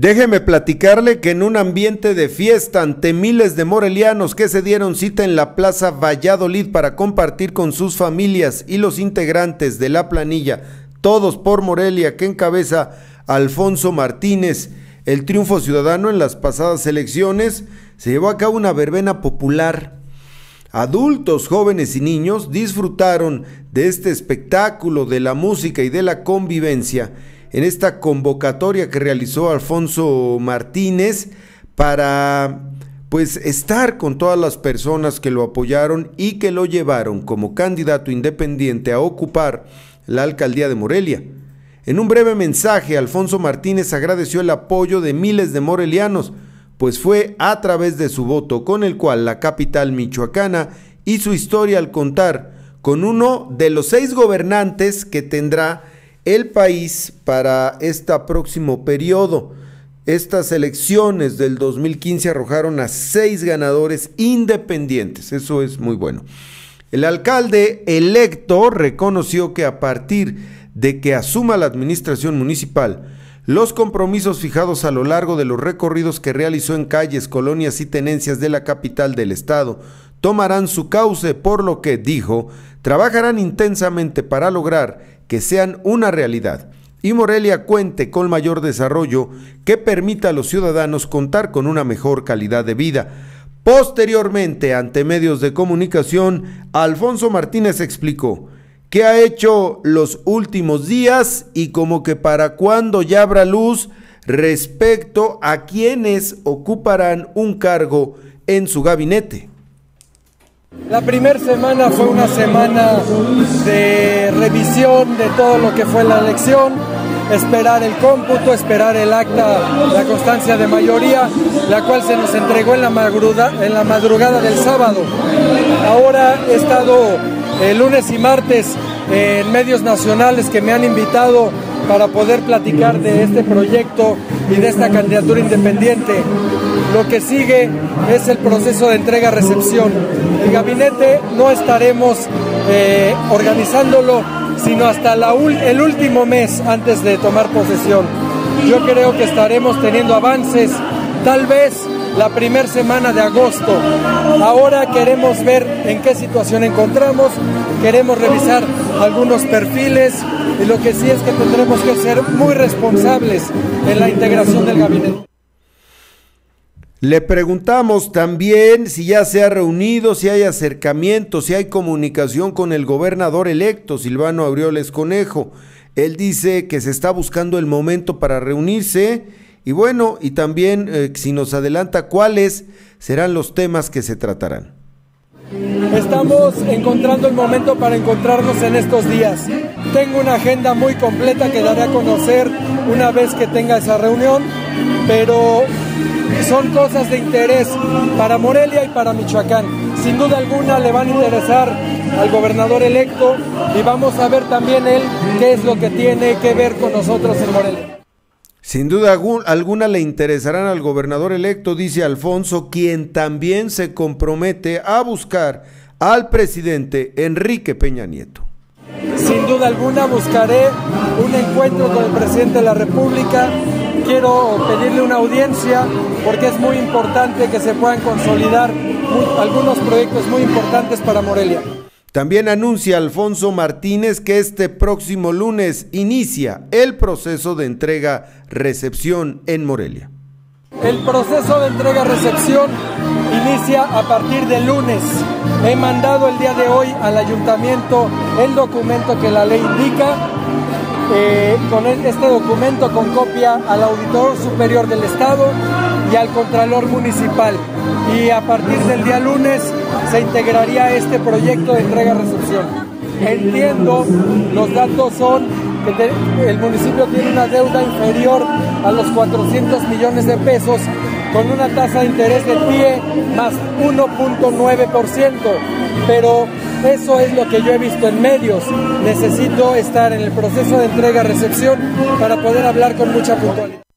Déjeme platicarle que en un ambiente de fiesta ante miles de morelianos que se dieron cita en la Plaza Valladolid para compartir con sus familias y los integrantes de la planilla, todos por Morelia, que encabeza Alfonso Martínez, el triunfo ciudadano en las pasadas elecciones, se llevó a cabo una verbena popular. Adultos, jóvenes y niños disfrutaron de este espectáculo, de la música y de la convivencia en esta convocatoria que realizó Alfonso Martínez para pues estar con todas las personas que lo apoyaron y que lo llevaron como candidato independiente a ocupar la alcaldía de Morelia. En un breve mensaje, Alfonso Martínez agradeció el apoyo de miles de morelianos, pues fue a través de su voto con el cual la capital michoacana hizo historia al contar con uno de los seis gobernantes que tendrá el país para este próximo periodo. Estas elecciones del 2015 arrojaron a seis ganadores independientes. Eso es muy bueno. El alcalde electo reconoció que a partir de que asuma la administración municipal, los compromisos fijados a lo largo de los recorridos que realizó en calles, colonias y tenencias de la capital del estado tomarán su cauce, por lo que, dijo, trabajarán intensamente para lograr que sean una realidad y Morelia cuente con mayor desarrollo que permita a los ciudadanos contar con una mejor calidad de vida. Posteriormente, ante medios de comunicación, Alfonso Martínez explicó qué ha hecho los últimos días y como que para cuándo ya habrá luz respecto a quienes ocuparán un cargo en su gabinete. La primera semana fue una semana de revisión de todo lo que fue la elección, esperar el cómputo, esperar el acta, la constancia de mayoría, la cual se nos entregó en la madrugada, del sábado. Ahora he estado el lunes y martes en medios nacionales que me han invitado para poder platicar de este proyecto y de esta candidatura independiente. Lo que sigue es el proceso de entrega-recepción. El gabinete no estaremos eh, organizándolo sino hasta el último mes antes de tomar posesión. Yo creo que estaremos teniendo avances, tal vez la primera semana de agosto. Ahora queremos ver en qué situación encontramos, queremos revisar algunos perfiles y lo que sí es que tendremos que ser muy responsables en la integración del gabinete. Le preguntamos también si ya se ha reunido, si hay acercamiento, si hay comunicación con el gobernador electo, Silvano Aureoles Conejo. Él dice que se está buscando el momento para reunirse y bueno, y también eh, si nos adelanta cuáles serán los temas que se tratarán. Estamos encontrando el momento para encontrarnos en estos días. Tengo una agenda muy completa que daré a conocer una vez que tenga esa reunión, pero son cosas de interés para Morelia y para Michoacán. Sin duda alguna le van a interesar al gobernador electo y vamos a ver también él qué es lo que tiene que ver con nosotros en Morelia. Sin duda alguna le interesarán al gobernador electo, dice Alfonso, quien también se compromete a buscar al presidente Enrique Peña Nieto. Sin duda alguna buscaré un encuentro con el presidente de la República quiero pedirle una audiencia porque es muy importante que se puedan consolidar algunos proyectos muy importantes para Morelia. También anuncia Alfonso Martínez que este próximo lunes inicia el proceso de entrega-recepción en Morelia. El proceso de entrega-recepción inicia a partir del lunes. He mandado el día de hoy al ayuntamiento el documento que la ley indica eh, con este documento con copia al Auditor Superior del Estado y al Contralor Municipal. Y a partir del día lunes se integraría este proyecto de entrega-recepción. Entiendo, los datos son que el municipio tiene una deuda inferior a los 400 millones de pesos con una tasa de interés de pie más 1.9%, pero eso es lo que yo he visto en medios. Necesito estar en el proceso de entrega-recepción para poder hablar con mucha puntualidad.